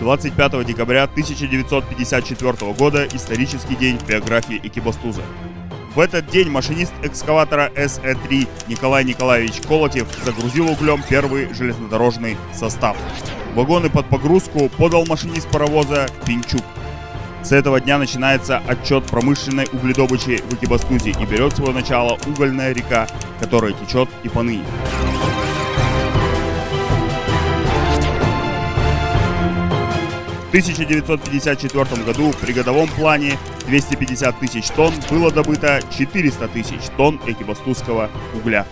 25 декабря 1954 года исторический день в биографии Экибастуза. В этот день машинист экскаватора СЭ-3 Николай Николаевич Колотев загрузил углем первый железнодорожный состав. Вагоны под погрузку подал машинист паровоза Пинчук. С этого дня начинается отчет промышленной угледобычи в Экибастузе и берет свое начало угольная река, которая течет и поныне. 1954 году при годовом плане 250 тысяч тонн было добыто 400 тысяч тонн экибастузского угля.